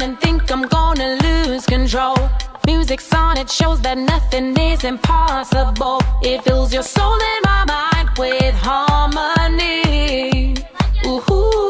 Down and think I'm gonna lose control. Music's on, it shows that nothing is impossible. It fills your soul and my mind with harmony. Ooh.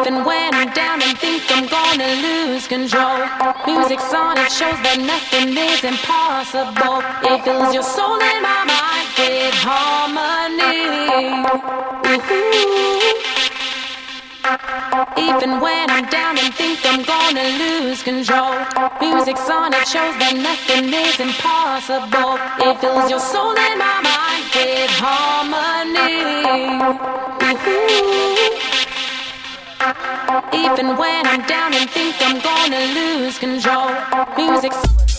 Even when I'm down and think I'm gonna lose control. Music's on, it shows that nothing is impossible. It fills your soul and my mind with harmony. Ooh. Even when I'm down and think I'm gonna lose control. Music's on, it shows that nothing is impossible. It fills your soul and my mind with harmony. Ooh. Even when I'm down and think I'm gonna lose control. Music's